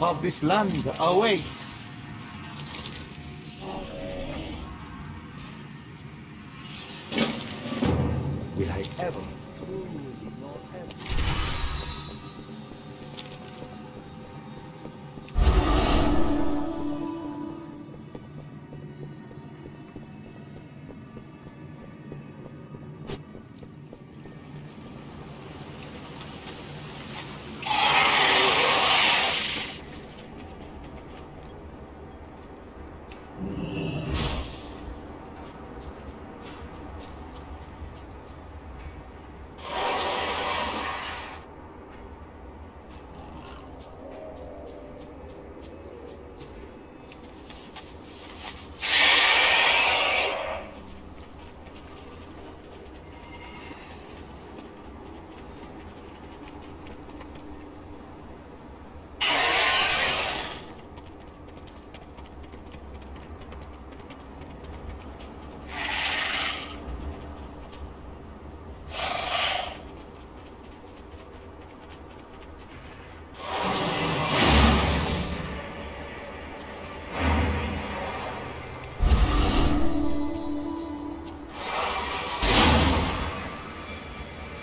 of this land await. Will I ever know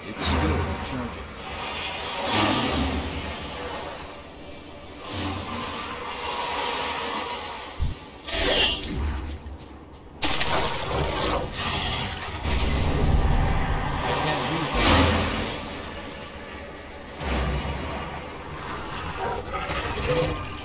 It's still charging. I can't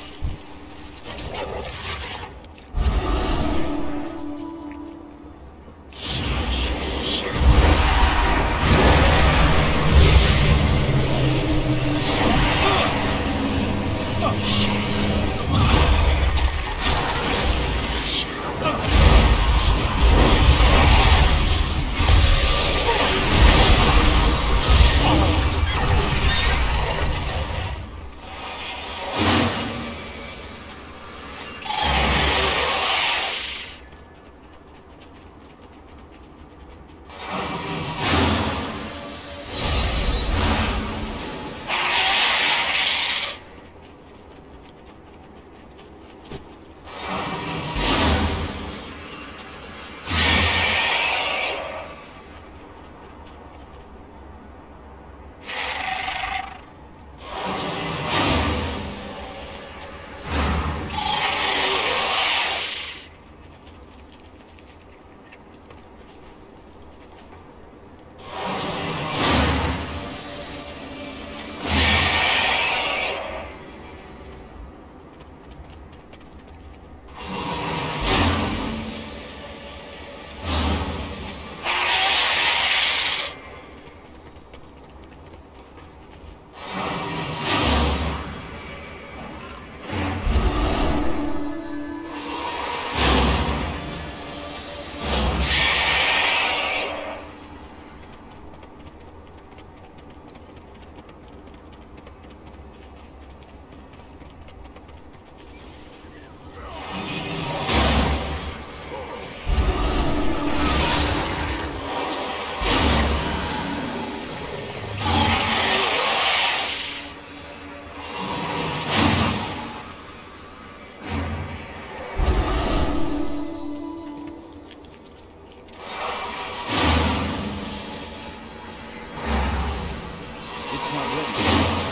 It's not ready.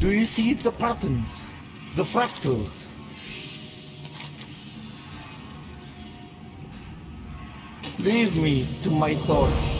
Do you see the patterns? The fractals? Leave me to my thoughts.